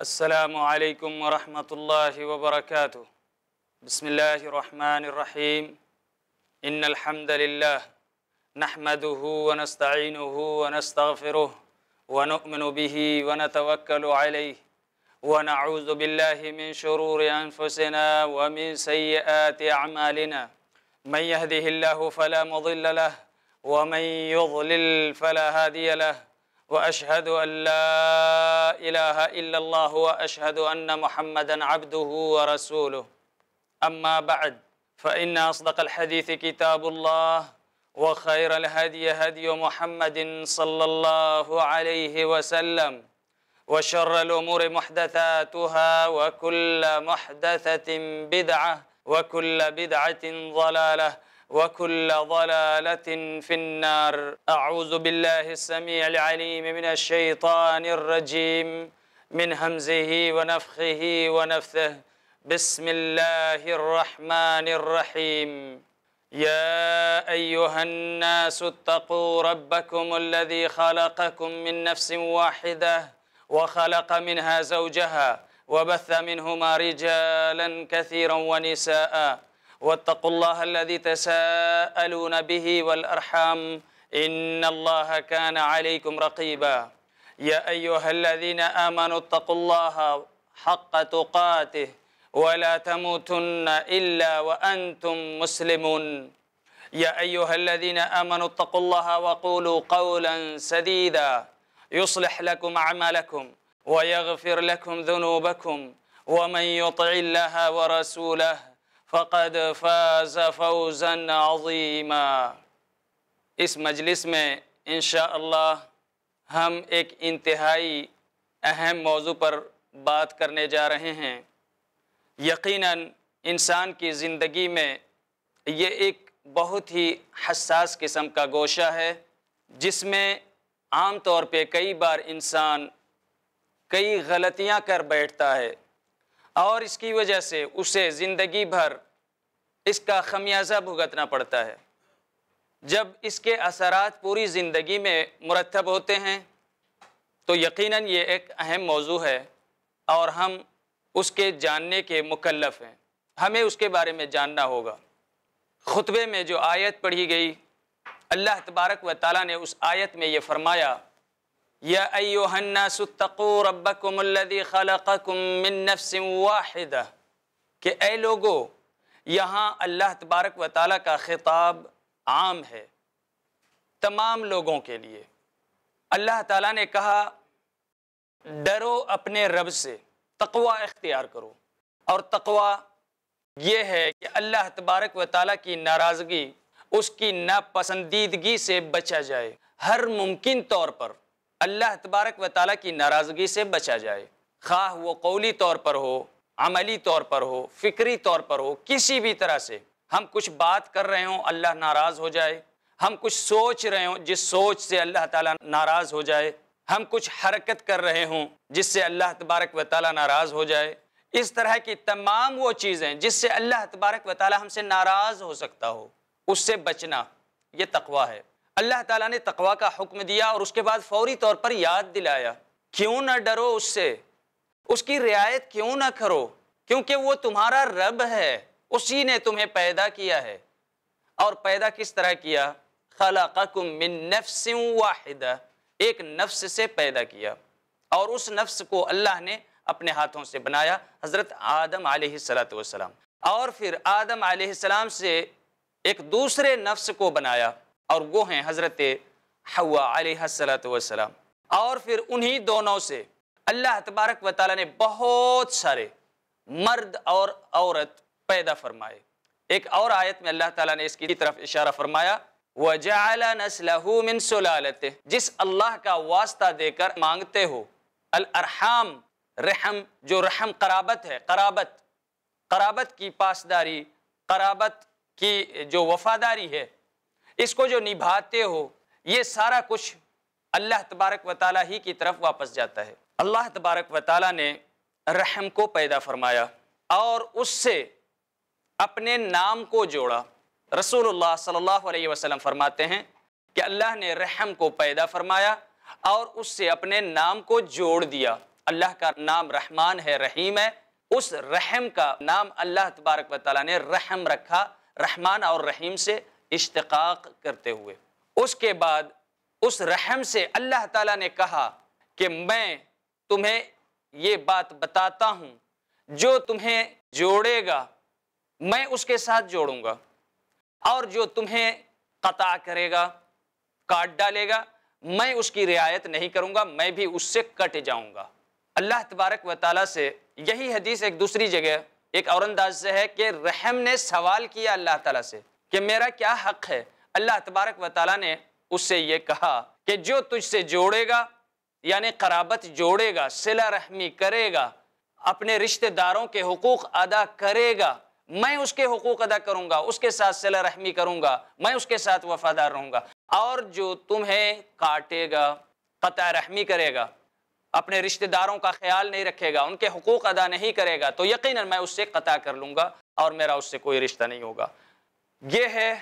السلام علیکم ورحمۃ اللہ وبرکاتہ بسم اللہ الرحمن الرحیم إن الحمد للہ نحمده ونستعینه ونستغفره ونؤمن به ونتوکل علیه ونعوذ بالله من شرور أنفسنا ومن سیئات أعمالنا. من يهده الله فلا مضل له ومن يضلل فلا هادي له وأشهد أن لا إله إلا الله وأشهد أن محمدا عبده ورسوله. أما بعد فإن أصدق الحديث كتاب الله وخير الهدي هدي محمد صلى الله عليه وسلم وشر الأمور محدثاتها وكل محدثة بدعة وكل بدعة ضلالة وكل ضلالة في النار. أعوذ بالله السميع العليم من الشيطان الرجيم. من همزه ونفخه ونفثه. بسم الله الرحمن الرحيم. يا أيها الناس اتقوا ربكم الذي خلقكم من نفس واحدة وخلق منها زوجها وبث منهما رجالا كثيرا ونساء. واتقوا الله الذي تساءلون به والأرحام إن الله كان عليكم رقيبا. يا أيها الذين آمنوا اتقوا الله حق تقاته ولا تموتن إلا وأنتم مسلمون. يا أيها الذين آمنوا اتقوا الله وقولوا قولا سديدا. يصلح لكم أعمالكم ويغفر لكم ذنوبكم ومن يطع الله ورسوله فقد فاز فوزا عظیما۔ اس مجلس میں انشاءاللہ ہم ایک انتہائی اہم موضوع پر بات کرنے جا رہے ہیں۔ یقیناً انسان کی زندگی میں یہ ایک بہت ہی حساس قسم کا گوشہ ہے، جس میں عام طور پہ کئی بار انسان کئی غلطیاں کر بیٹھتا ہے۔ اور اس کی وجہ سے اسے زندگی بھر اس کا خمیازہ بھگتنا پڑتا ہے۔ جب اس کے اثرات پوری زندگی میں مرتب ہوتے ہیں، تو یقیناً یہ ایک اہم موضوع ہے اور ہم اس کے جاننے کے مکلف ہیں۔ ہمیں اس کے بارے میں جاننا ہوگا۔ خطبے میں جو آیت پڑھی گئی، اللہ تبارک و تعالیٰ نے اس آیت میں یہ فرمایا یا ایوہ الناس اتقوا ربکم الذی خلقکم من نفس واحدہ کہ اے لوگو، یہاں اللہ تبارک و تعالیٰ کا خطاب عام ہے تمام لوگوں کے لیے۔ اللہ تعالیٰ نے کہا، ڈرو اپنے رب سے، تقوی اختیار کرو۔ اور تقوی یہ ہے کہ اللہ تبارک و تعالیٰ کی ناراضگی، اس کی ناپسندیدگی سے بچا جائے۔ ہر ممکن طور پر۔ اللہ تبارک و تعالیٰ کی ناراضگی سے بچا جائے۔ خواہ وہ قولی طور پر ہو، عملی طور پر ہو، فکری طور پر ہو، کسی بھی طرح سے۔ ہم کچھ بات کر رہے ہوں، اللہ ناراض ہو جائے۔ ہم کچھ سوچ رہے ہوں، جس سوچ سے اللہ تعالیٰ ناراض ہو جائے۔ ہم کچھ حرکت کر رہے ہوں، جس سے اللہ تبارک و تعالیٰ ناراض ہو جائے۔ اس طرح کی تمام وہ چیزیں جس سے اللہ تبارک و تعالیٰ ہم سے ناراض ہو سکتا ہو، اس سے بچنا، یہ تقوی ہے۔ اللہ تعالیٰ نے تقوی کا حکم دیا اور اس کے بعد فوری طور پر یاد دلایا۔ کیوں نہ ڈرو اس سے؟ اس کی رعایت کیوں نہ کرو؟ کیونکہ وہ تمہارا رب ہے، اسی نے تمہیں پیدا کیا ہے۔ اور پیدا کس طرح کیا؟ خلقکم من نفس واحدہ، ایک نفس سے پیدا کیا۔ اور اس نفس کو اللہ نے اپنے ہاتھوں سے بنایا، حضرت آدم علیہ السلام اور پھر آدم علیہ السلام سے ایک دوسرے نفس کو بنایا۔ اور وہ ہیں حضرت حوا علیہ السلام اور پھر انہی دونوں سے اللہ تبارک و تعالیٰ نے بہت سارے مرد اور عورت پیدا فرمائے۔ ایک اور آیت میں اللہ تعالیٰ نے اس کی طرف اشارہ فرمایا، وَجَعَلَ نَسْلَهُ مِن سُلَالَتِهِ۔ جس اللہ کا واسطہ دے کر مانگتے ہو، الارحام، رحم، جو رحم قرابت ہے، قرابت قرابت کی پاسداری، قرابت کی جو وفاداری ہے اس کو جو نبھاتے ہو، یہ سارا کچھ اللہ تبارک و تعالیٰ ہی کی طرف واپس جاتا ہے۔ اللہ تبارک و تعالیٰ نے رحم کو پیدا فرمایا اور اس سے اپنے نام کو جوڑا۔ رسول اللہ صلی اللہ علیہ وسلم فرماتے ہیں کہ اللہ نے رحم کو پیدا فرمایا اور اس سے اپنے نام کو جوڑ دیا۔ اللہ کا نام رحمان ہے، رحیم ہے۔ اس رحم کا نام اللہ تبارک و تعالیٰ نے رحم رکھا، رحمان اور رحیم سے۔ اشتقاق کرتے ہوئے۔ اس کے بعد اس رحم سے اللہ تعالیٰ نے کہا کہ میں تمہیں یہ بات بتاتا ہوں، جو تمہیں جوڑے گا، میں اس کے ساتھ جوڑوں گا۔ اور جو تمہیں قطع کرے گا، کاٹ ڈالے گا، میں اس کی رعایت نہیں کروں گا، میں بھی اس سے کٹ جاؤں گا۔ اللہ تبارک و تعالیٰ سے یہی حدیث ایک دوسری جگہ، ایک اور انداز سے ہے کہ رحم نے سوال کیا اللہ تعالیٰ سے۔ کہ میرا کیا حق ہے؟ اللہ تبارک و تعالیٰ نے اس سے یہ کہا کہ جو تجھ سے جوڑے گا یعنی قرابت جوڑے گا، صلہ رحمی کرے گا، اپنے رشتہ داروں کے حقوق ادا کرے گا، میں اس کے حقوق ادا کروں گا، اس کے ساتھ صلہ رحمی کروں گا، میں اس کے ساتھ وفادار رہوں گا۔ اور جو تمہیں کاٹے گا، قطع رحمی کرے گا، اپنے رشتہ داروں کا خیال نہیں رکھے گا، ان کے حقوق ادا نہیں کرے گا، تو یقیناً میں اس سے قطع کر لوں گا اور میرا اس سے کوئی رشتہ نہیں ہوگا۔ یہ ہے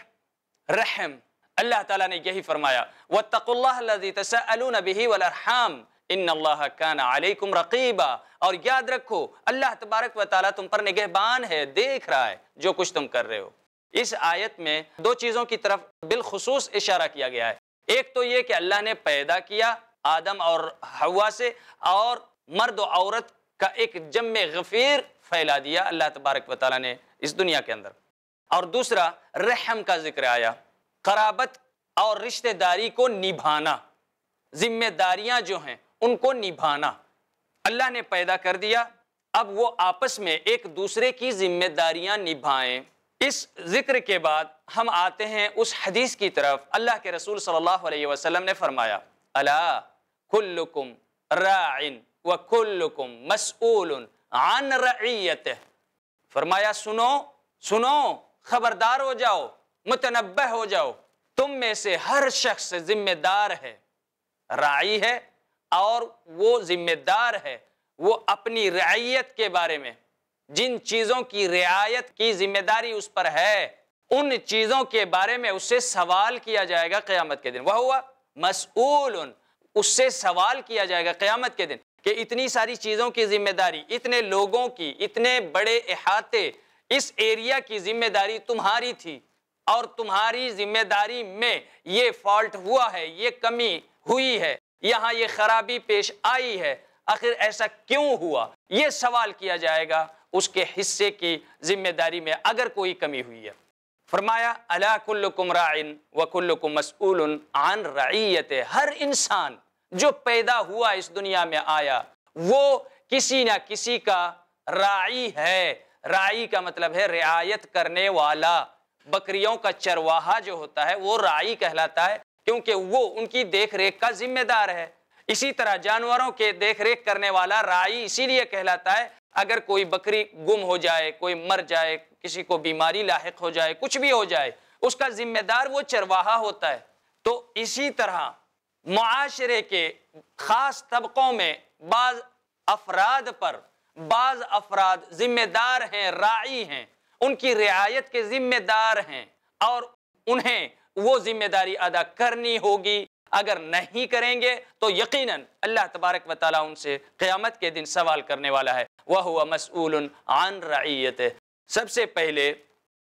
رحم۔ اللہ تعالیٰ نے یہی فرمایا، وَاتَّقُوا اللَّهَ الَّذِي تَسَأَلُونَ بِهِ وَالْأَرْحَامِ ان اللہ کان علیکم رقیبا اور یاد رکھو، اللہ تبارک و تعالیٰ تم پر نگہبان ہے، دیکھ رہا ہے جو کچھ تم کر رہے ہو۔ اس آیت میں دو چیزوں کی طرف بالخصوص اشارہ کیا گیا ہے۔ ایک تو یہ کہ اللہ نے پیدا کیا آدم اور ہوا سے، اور مرد و عورت کا ایک جم غفیر پھیلا دیا۔ اللہ تبارک و تعالیٰ نے اس دنیا کے اندر۔ اور دوسرا، رحم کا ذکر آیا، قرابت اور رشتہ داری کو نبھانا۔ ذمہ داریاں جو ہیں، ان کو نبھانا۔ اللہ نے پیدا کر دیا، اب وہ آپس میں ایک دوسرے کی ذمہ داریاں نبھائیں۔ اس ذکر کے بعد ہم آتے ہیں اس حدیث کی طرف۔ اللہ کے رسول صلی اللہ علیہ وسلم نے فرمایا اللہ کلکم راعن و کلکم مسئول عن رعیت فرمایا، سنو سنو۔ خبردار ہو جاؤ، متنبہ ہو جاؤ۔ تم میں سے ہر شخص ذمہ دار ہے، راعی ہے اور وہ ذمہ دار ہے، وہ اپنی رعیت کے بارے میں۔ جن چیزوں کی رعایت کی ذمہ داری اس پر ہے، ان چیزوں کے بارے میں اس سے سوال کیا جائے گا قیامت کے دن۔ وہ ہوا مسئول اس سے سوال کیا جائے گا قیامت کے دن کہ اتنی ساری چیزوں کی ذمہ داری، اتنے لوگوں کی، اتنے بڑے احاطے اس ایریا کی ذمہ داری تمہاری تھی اور تمہاری ذمہ داری میں یہ فالٹ ہوا ہے، یہ کمی ہوئی ہے۔ یہاں یہ خرابی پیش آئی ہے۔ آخر ایسا کیوں ہوا؟ یہ سوال کیا جائے گا اس کے حصے کی ذمہ داری میں اگر کوئی کمی ہوئی ہے۔ فرمایا اللہ کلکم رائن و کلکم مسئول عن رعیت ہر انسان جو پیدا ہوا اس دنیا میں آیا، وہ کسی نہ کسی کا راعی ہے۔ راعی کا مطلب ہے رعایت کرنے والا۔ بکریوں کا چرواہا جو ہوتا ہے وہ راعی کہلاتا ہے کیونکہ وہ ان کی دیکھ ریکھ کا ذمہ دار ہے۔ اسی طرح جانوروں کے دیکھ ریکھ کرنے والا رائی اسی لیے کہلاتا ہے، اگر کوئی بکری گم ہو جائے، کوئی مر جائے، کسی کو بیماری لاحق ہو جائے، کچھ بھی ہو جائے، اس کا ذمہ دار وہ چرواہا ہوتا ہے۔ تو اسی طرح معاشرے کے خاص طبقوں میں بعض افراد پر بعض افراد ذمہ دار ہیں رائی ہیں، ان کی رعایت کے ذمہ دار ہیں اور انہیں وہ ذمہ داری ادا کرنی ہوگی۔ اگر نہیں کریں گے تو یقیناً اللہ تبارک و تعالیٰ ان سے قیامت کے دن سوال کرنے والا ہے۔ وہ ہوا مسئول عن رعیت سب سے پہلے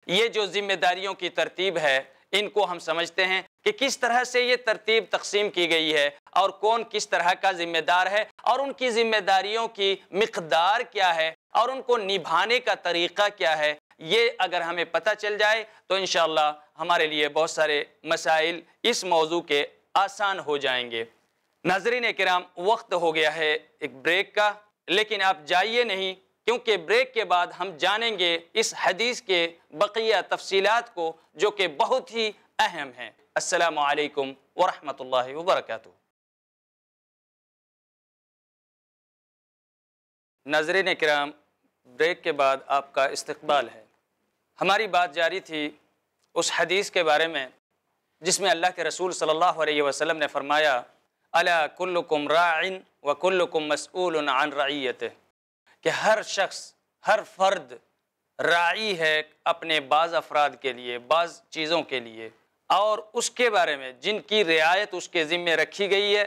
یہ جو ذمہ داریوں کی ترتیب ہے ان کو ہم سمجھتے ہیں کہ کس طرح سے یہ ترتیب تقسیم کی گئی ہے اور کون کس طرح کا ذمہ دار ہے اور ان کی ذمہ داریوں کی مقدار کیا ہے اور ان کو نبھانے کا طریقہ کیا ہے، یہ اگر ہمیں پتہ چل جائے تو انشاءاللہ ہمارے لیے بہت سارے مسائل اس موضوع کے آسان ہو جائیں گے۔ ناظرین کرام، وقت ہو گیا ہے ایک بریک کا، لیکن آپ جائیے نہیں کیونکہ بریک کے بعد ہم جانیں گے اس حدیث کے بقیہ تفصیلات کو جو کہ بہت ہی اہم ہیں۔ السلام علیکم ورحمۃ اللہ وبرکاتہ۔ ناظرین کرام، بریک کے بعد آپ کا استقبال ہے۔ ہماری بات جاری تھی اس حدیث کے بارے میں، جس میں اللہ کے رسول صلی اللہ علیہ وسلم نے فرمایا اللہ کلکم راعن و کلکم مسئول عن رعیت کہ ہر شخص، ہر فرد راعی ہے اپنے بعض افراد کے لیے، بعض چیزوں کے لیے۔ اور اس کے بارے میں، جن کی رعایت اس کے ذمے رکھی گئی ہے،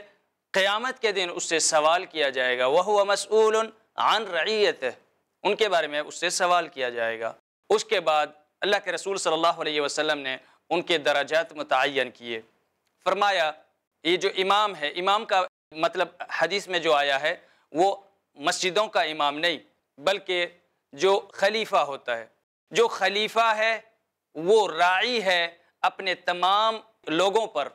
قیامت کے دن اس سے سوال کیا جائے گا۔ وہ مسئول عن رعیت ان کے بارے میں اس سے سوال کیا جائے گا۔ اس کے بعد اللہ کے رسول صلی اللہ علیہ وسلم نے ان کے درجات متعین کیے۔ فرمایا، یہ جو امام ہے، امام کا مطلب حدیث میں جو آیا ہے، وہ مسجدوں کا امام نہیں، بلکہ جو خلیفہ ہوتا ہے۔ جو خلیفہ ہے، وہ راعی ہے اپنے تمام لوگوں پر۔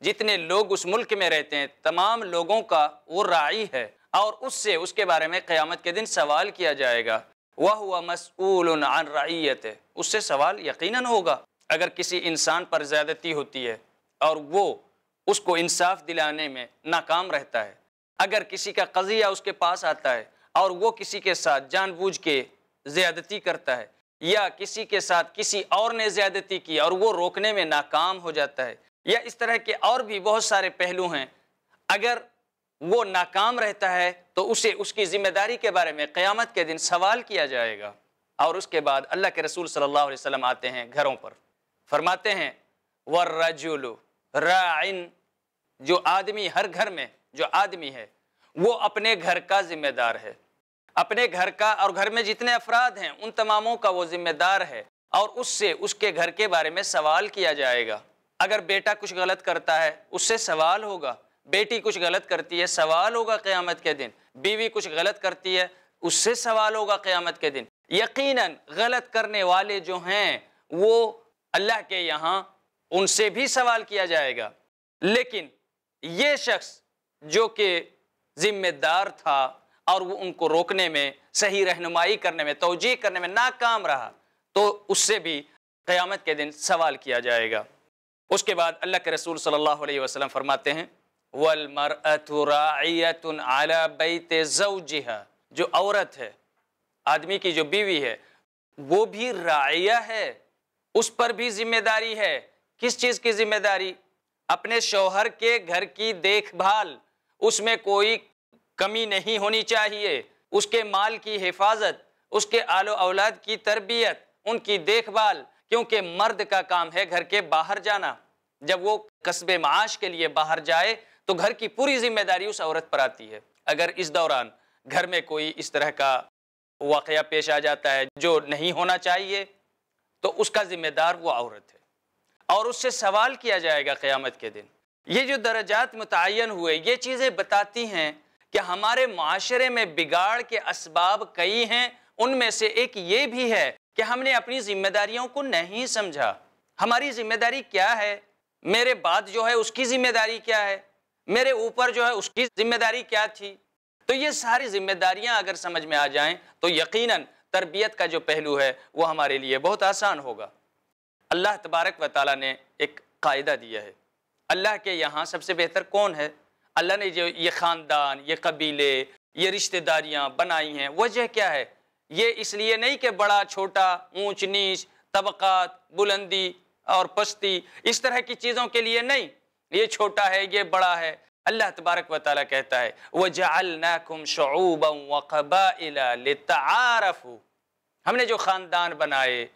جتنے لوگ اس ملک میں رہتے ہیں، تمام لوگوں کا وہ راعی ہے۔ اور اس سے اس کے بارے میں قیامت کے دن سوال کیا جائے گا۔ وہ مسئول عن رعیت اس سے سوال یقیناً ہوگا۔ اگر کسی انسان پر زیادتی ہوتی ہے اور وہ اس کو انصاف دلانے میں ناکام رہتا ہے اگر کسی کا قضیہ اس کے پاس آتا ہے اور وہ کسی کے ساتھ جان بوجھ کے زیادتی کرتا ہے یا کسی کے ساتھ کسی اور نے زیادتی کی اور وہ روکنے میں ناکام ہو جاتا ہے یا اس طرح کے اور بھی بہت سارے پہلو ہیں، اگر وہ ناکام رہتا ہے تو اسے اس کی ذمہ داری کے بارے میں قیامت کے دن سوال کیا جائے گا۔ اور اس کے بعد اللہ کے رسول صلی اللہ علیہ وسلم آتے ہیں گھروں پر، فرماتے ہیں ورجول راعن جو آدمی ہر گھر میں جو آدمی ہے، وہ اپنے گھر کا ذمہ دار ہے۔ اپنے گھر کا اور گھر میں جتنے افراد ہیں، ان تماموں کا وہ ذمہ دار ہے۔ اور اس سے اس کے گھر کے بارے میں سوال کیا جائے گا۔ اگر بیٹا کچھ غلط کرتا ہے، اس سے سوال ہوگا۔ بیٹی کچھ غلط کرتی ہے، سوال ہوگا قیامت کے دن۔ بیوی کچھ غلط کرتی ہے، اس سے سوال ہوگا قیامت کے دن۔ یقیناً غلط کرنے والے جو ہیں، وہ اللہ کے یہاں ان سے بھی سوال کیا جائے گا۔ لیکن یہ شخص جو کہ ذمہ دار تھا اور وہ ان کو روکنے میں، صحیح رہنمائی کرنے میں، توجہ کرنے میں ناکام رہا، تو اس سے بھی قیامت کے دن سوال کیا جائے گا۔ اس کے بعد اللہ کے رسول صلی اللہ علیہ وسلم فرماتے ہیں، وَالْمَرْأَةُ رَاعِيَةٌ عَلَى بَيْتِ زَوْجِهَا۔ جو عورت ہے، آدمی کی جو بیوی ہے، وہ بھی راعیہ ہے، اس پر بھی ذمہ داری ہے۔ کس چیز کی ذمہ داری؟ اپنے شوہر کے گھر کی دیکھ بھال۔ اس میں کوئی کمی نہیں ہونی چاہیے۔ اس کے مال کی حفاظت، اس کے آل و اولاد کی تربیت، ان کی دیکھ بھال، کیونکہ مرد کا کام ہے گھر کے باہر جانا۔ جب وہ قصب معاش کے لیے باہر جائے تو گھر کی پوری ذمہ داری اس عورت پر آتی ہے۔ اگر اس دوران گھر میں کوئی اس طرح کا واقعہ پیش آ جاتا ہے جو نہیں ہونا چاہیے، تو اس کا ذمہ دار وہ عورت ہے۔ اور اس سے سوال کیا جائے گا قیامت کے دن۔ یہ جو درجات متعین ہوئے، یہ چیزیں بتاتی ہیں کہ ہمارے معاشرے میں بگاڑ کے اسباب کئی ہیں، ان میں سے ایک یہ بھی ہے کہ ہم نے اپنی ذمہ داریوں کو نہیں سمجھا۔ ہماری ذمہ داری کیا ہے؟ میرے بعد جو ہے اس کی ذمہ داری کیا ہے؟ میرے اوپر جو ہے اس کی ذمہ داری کیا تھی؟ تو یہ ساری ذمہ داریاں اگر سمجھ میں آ جائیں تو یقیناً تربیت کا جو پہلو ہے وہ ہمارے لیے بہت آسان ہوگا۔ اللہ تبارک و تعالیٰ نے ایک قاعدہ دیا ہے۔ اللہ کے یہاں سب سے بہتر کون ہے؟ اللہ نے جو یہ خاندان، یہ قبیلے، یہ رشتہ داریاں بنائی ہیں، وجہ کیا ہے؟ یہ اس لیے نہیں کہ بڑا، چھوٹا، اونچ، نیچ، طبقات، بلندی اور پستی، اس طرح کی چیزوں کے لیے نہیں۔ یہ چھوٹا ہے، یہ بڑا ہے۔ اللہ تبارک و تعالیٰ کہتا ہے، وَجَعَلْنَاكُمْ شُعُوبًا وَقَبَائِلًا لِتَعَارَفُوا۔ ہم نے جو خاندان بنائے،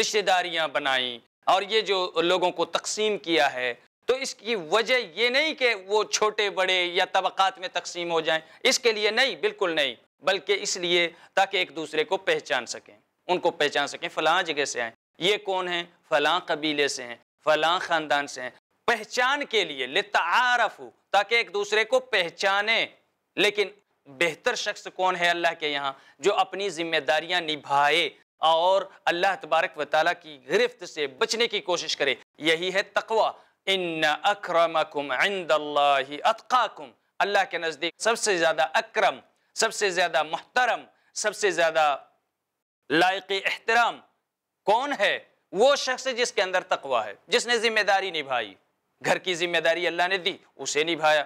رشتہ داریاں بنائیں اور یہ جو لوگوں کو تقسیم کیا ہے تو اس کی وجہ یہ نہیں کہ وہ چھوٹے بڑے یا طبقات میں تقسیم ہو جائیں، اس کے لیے نہیں، بالکل نہیں، بلکہ اس لیے تاکہ ایک دوسرے کو پہچان سکیں، ان کو پہچان سکیں، فلاں جگہ سے آئیں۔ یہ کون ہیں؟ فلاں قبیلے سے ہیں، فلاں خاندان سے ہیں۔ پہچان کے لیے لتعارف تاکہ ایک دوسرے کو پہچانے لیکن بہتر شخص کون ہے اللہ کے یہاں جو اپنی ذمہ داریاں نبھائے اور اللہ تبارک و تعالیٰ کی گرفت سے بچنے کی کوشش کرے؟ یہی ہے تقوی۔ ان اکرمکم عند اللہ اتقاکم اللہ کے نزدیک سب سے زیادہ اکرم، سب سے زیادہ محترم، سب سے زیادہ لائق احترام کون ہے؟ وہ شخص جس کے اندر تقوی ہے، جس نے ذمہ داری نبھائی۔ گھر کی ذمہ داری اللہ نے دی، اسے نبھایا۔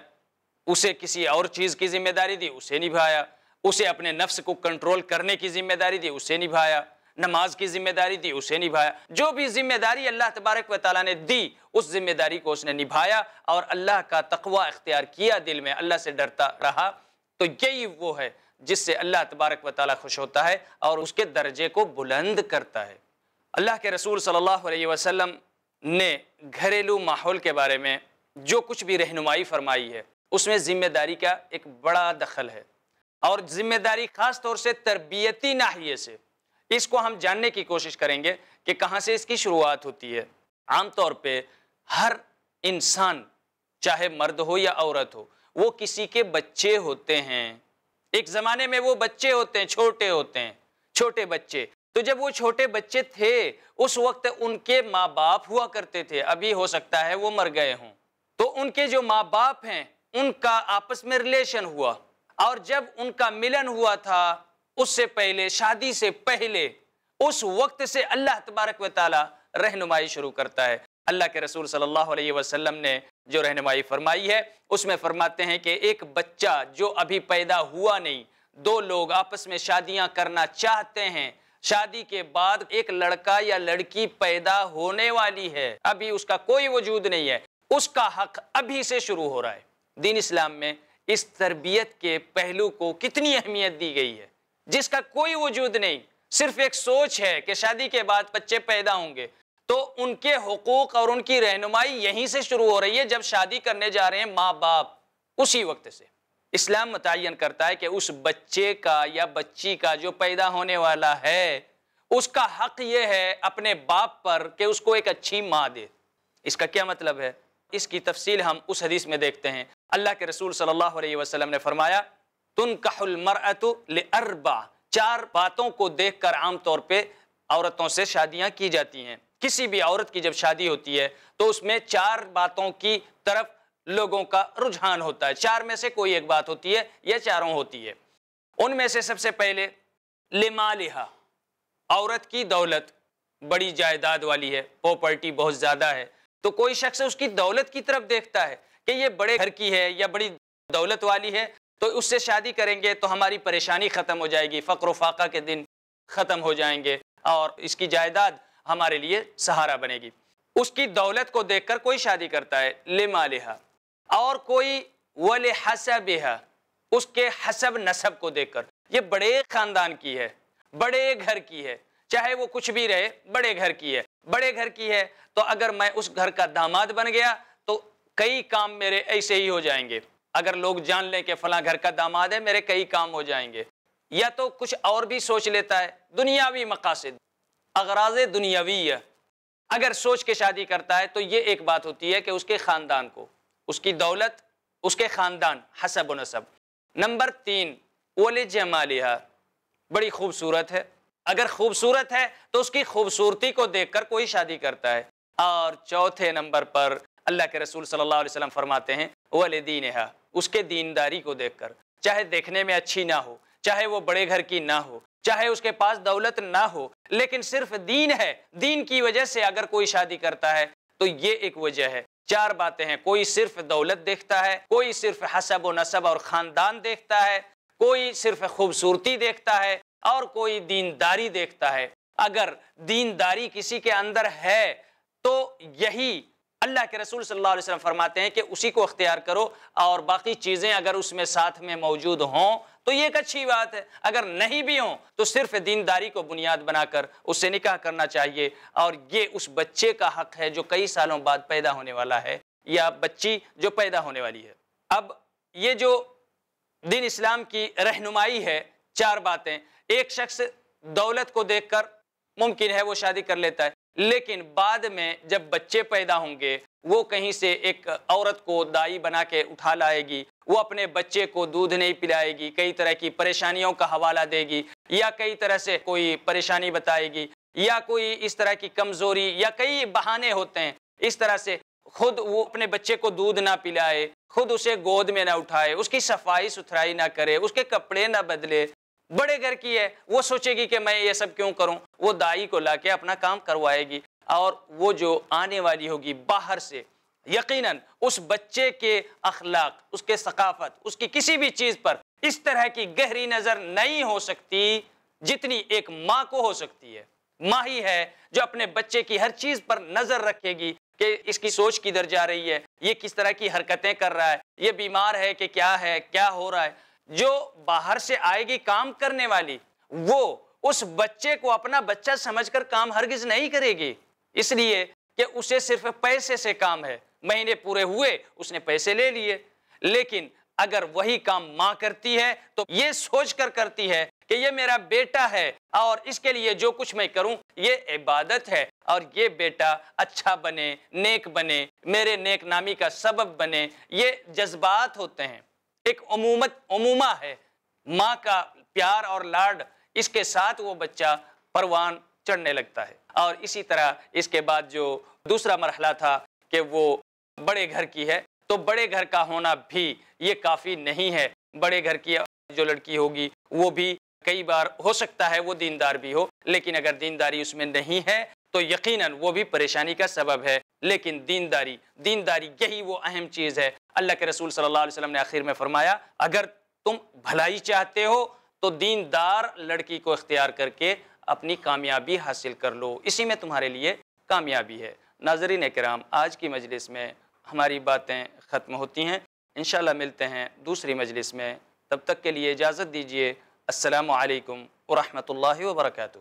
اسے کسی اور چیز کی ذمہ داری دی، اسے نبھایا۔ اسے اپنے نفس کو کنٹرول کرنے کی ذمہ داری دی، اسے نبھایا۔ نماز کی ذمہ داری دی اسے نبھایا۔ جو بھی ذمہ داری اللہ تبارک و تعالیٰ نے دی، اس ذمہ داری کو اس نے نبھایا اور اللہ کا تقوی اختیار کیا دل میں، اللہ سے ڈرتا رہا۔ تو یہی وہ ہے جس سے اللہ تبارک و تعالیٰ خوش ہوتا ہے اور اس کے درجے کو بلند کرتا ہے۔ اللہ کے رسول صلی اللہ علیہ وسلم نے گھریلو ماحول کے بارے میں جو کچھ بھی رہنمائی فرمائی ہے، اس میں ذمہ داری کا ایک بڑا دخل ہے۔ اور ذمہ داری خاص طور سے تربیتی ناحیے سے۔ اس کو ہم جاننے کی کوشش کریں گے کہ کہاں سے اس کی شروعات ہوتی ہے۔ عام طور پہ ہر انسان چاہے مرد ہو یا عورت ہو، وہ کسی کے بچے ہوتے ہیں۔ ایک زمانے میں وہ بچے ہوتے ہیں، چھوٹے ہوتے ہیں، چھوٹے بچے۔ تو جب وہ چھوٹے بچے تھے، اس وقت ان کے ماں باپ ہوا کرتے تھے۔ ابھی ہو سکتا ہے وہ مر گئے ہوں۔ تو ان کے جو ماں باپ ہیں، ان کا آپس میں ریلیشن ہوا۔ اور جب ان کا ملن ہوا تھا اس سے پہلے، شادی سے پہلے، اس وقت سے اللہ تبارک و تعالی رہنمائی شروع کرتا ہے۔ اللہ کے رسول صلی اللہ علیہ وسلم نے جو رہنمائی فرمائی ہے، اس میں فرماتے ہیں کہ ایک بچہ جو ابھی پیدا ہوا نہیں، دو لوگ آپس میں شادیاں کرنا چاہتے ہیں۔ شادی کے بعد ایک لڑکا یا لڑکی پیدا ہونے والی ہے، ابھی اس کا کوئی وجود نہیں ہے۔ اس کا حق ابھی سے شروع ہو رہا ہے۔ دین اسلام میں اس تربیت کے پہلو کو کتنی اہمیت دی گئی ہے؟ جس کا کوئی وجود نہیں، صرف ایک سوچ ہے کہ شادی کے بعد بچے پیدا ہوں گے۔ تو ان کے حقوق اور ان کی رہنمائی یہیں سے شروع ہو رہی ہے جب شادی کرنے جا رہے ہیں ماں باپ۔ اسی وقت سے۔ اسلام متعین کرتا ہے کہ اس بچے کا یا بچی کا جو پیدا ہونے والا ہے، اس کا حق یہ ہے اپنے باپ پر کہ اس کو ایک اچھی ماں دے۔ اس کا کیا مطلب ہے؟ اس کی تفصیل ہم اس حدیث میں دیکھتے ہیں۔ اللہ کے رسول صلی اللہ علیہ وسلم نے فرمایا تن لاربع چار باتوں کو دیکھ کر عام طور پہ عورتوں سے شادیاں کی جاتی ہیں۔ کسی بھی عورت کی جب شادی ہوتی ہے، تو اس میں چار باتوں کی طرف لوگوں کا رجحان ہوتا ہے۔ چار میں سے کوئی ایک بات ہوتی ہے یا چاروں ہوتی ہے۔ ان میں سے سب سے پہلے لمالحا عورت کی دولت بڑی جائیداد والی ہے پراپرٹی بہت زیادہ ہے۔ تو کوئی شخص اس کی دولت کی طرف دیکھتا ہے کہ یہ بڑے گھر کی ہے یا بڑی دولت والی ہے تو اس سے شادی کریں گے تو ہماری پریشانی ختم ہو جائے گی، فقر و فاقہ کے دن ختم ہو جائیں گے اور اس کی جائیداد ہمارے لیے سہارا بنے گی۔ اس کی دولت کو دیکھ کر کوئی شادی کرتا ہے لمالحا اور کوئی ولی حسب اس کے حسب نصب کو دیکھ کر۔ یہ بڑے خاندان کی ہے، بڑے گھر کی ہے۔ چاہے وہ کچھ بھی رہے، بڑے گھر کی ہے۔ بڑے گھر کی ہے تو اگر میں اس گھر کا داماد بن گیا تو کئی کام میرے ایسے ہی ہو جائیں گے۔ اگر لوگ جان لیں کہ فلاں گھر کا داماد ہے، میرے کئی کام ہو جائیں گے۔ یا تو کچھ اور بھی سوچ لیتا ہے، دنیاوی مقاصد۔ اغراض دنیاوی ہے۔ اگر سوچ کے شادی کرتا ہے تو یہ ایک بات ہوتی ہے کہ اس کے خاندان کو، اس کی دولت، اس کے خاندان، حسب و نصب۔ نمبر تین اول جمالیہ بڑی خوبصورت ہے۔ اگر خوبصورت ہے تو اس کی خوبصورتی کو دیکھ کر کوئی شادی کرتا ہے۔ اور چوتھے نمبر پر اللہ کے رسول صلی اللہ علیہ وسلم فرماتے ہیں والدین اس کے دینداری کو دیکھ کر، چاہے دیکھنے میں اچھی نہ ہو، چاہے وہ بڑے گھر کی نہ ہو، چاہے اس کے پاس دولت نہ ہو، لیکن صرف دین ہے۔ دین کی وجہ سے اگر کوئی شادی کرتا ہے، تو یہ ایک وجہ ہے۔ چار باتیں ہیں۔ کوئی صرف دولت دیکھتا ہے، کوئی صرف حسب و نصب اور خاندان دیکھتا ہے، کوئی صرف خوبصورتی دیکھتا ہے اور کوئی دینداری دیکھتا ہے۔ اگر دینداری کسی کے اندر ہے، تو یہی اللہ کے رسول صلی اللہ علیہ وسلم فرماتے ہیں کہ اسی کو اختیار کرو اور باقی چیزیں اگر اس میں ساتھ میں موجود ہوں تو یہ ایک اچھی بات ہے۔ اگر نہیں بھی ہوں تو صرف دینداری کو بنیاد بنا کر اس سے نکاح کرنا چاہیے اور یہ اس بچے کا حق ہے جو کئی سالوں بعد پیدا ہونے والا ہے۔ یا بچی جو پیدا ہونے والی ہے۔ اب یہ جو دین اسلام کی رہنمائی ہے، چار باتیں۔ ایک شخص دولت کو دیکھ کر ممکن ہے وہ شادی کر لیتا ہے۔ لیکن بعد میں جب بچے پیدا ہوں گے، وہ کہیں سے ایک عورت کو دائی بنا کے اٹھا لائے گی۔ وہ اپنے بچے کو دودھ نہیں پلائے گی، کئی طرح کی پریشانیوں کا حوالہ دے گی یا کئی طرح سے کوئی پریشانی بتائے گی یا کوئی اس طرح کی کمزوری یا کئی بہانے ہوتے ہیں۔ اس طرح سے خود وہ اپنے بچے کو دودھ نہ پلائے، خود اسے گود میں نہ اٹھائے، اس کی صفائی ستھرائی نہ کرے، اس کے کپڑے نہ بدلے۔ بڑے گھر کی ہے، وہ سوچے گی کہ میں یہ سب کیوں کروں؟ وہ دائی کو لا کے اپنا کام کروائے گی اور وہ جو آنے والی ہوگی باہر سے، یقیناً اس بچے کے اخلاق، اس کے ثقافت، اس کی کسی بھی چیز پر اس طرح کی گہری نظر نہیں ہو سکتی جتنی ایک ماں کو ہو سکتی ہے۔ ماں ہی ہے جو اپنے بچے کی ہر چیز پر نظر رکھے گی کہ اس کی سوچ کدھر جا رہی ہے، یہ کس طرح کی حرکتیں کر رہا ہے، یہ بیمار ہے کہ کیا ہے، کیا ہو رہا ہے۔ جو باہر سے آئے گی کام کرنے والی، وہ اس بچے کو اپنا بچہ سمجھ کر کام ہرگز نہیں کرے گی۔ اس لیے کہ اسے صرف پیسے سے کام ہے۔ مہینے پورے ہوئے، اس نے پیسے لے لیے۔ لیکن اگر وہی کام ماں کرتی ہے، تو یہ سوچ کر کرتی ہے کہ یہ میرا بیٹا ہے اور اس کے لیے جو کچھ میں کروں، یہ عبادت ہے اور یہ بیٹا اچھا بنے، نیک بنے، میرے نیک نامی کا سبب بنے۔ یہ جذبات ہوتے ہیں۔ ایک عمومت عمومہ ہے۔ ماں کا پیار اور لاڈ، اس کے ساتھ وہ بچہ پروان چڑھنے لگتا ہے۔ اور اسی طرح اس کے بعد جو دوسرا مرحلہ تھا کہ وہ بڑے گھر کی ہے، تو بڑے گھر کا ہونا بھی یہ کافی نہیں ہے۔ بڑے گھر کی جو لڑکی ہوگی، وہ بھی کئی بار ہو سکتا ہے وہ دیندار بھی ہو، لیکن اگر دینداری اس میں نہیں ہے، تو یقیناً وہ بھی پریشانی کا سبب ہے۔ لیکن دینداری دینداری یہی وہ اہم چیز ہے۔ اللہ کے رسول صلی اللہ علیہ وسلم نے آخر میں فرمایا، اگر تم بھلائی چاہتے ہو تو دیندار لڑکی کو اختیار کر کے اپنی کامیابی حاصل کر لو۔ اسی میں تمہارے لیے کامیابی ہے۔ ناظرین کرام، آج کی مجلس میں ہماری باتیں ختم ہوتی ہیں۔ انشاءاللہ ملتے ہیں دوسری مجلس میں۔ تب تک کے لیے اجازت دیجیے السلام علیکم ورحمۃ اللہ وبرکاتہ۔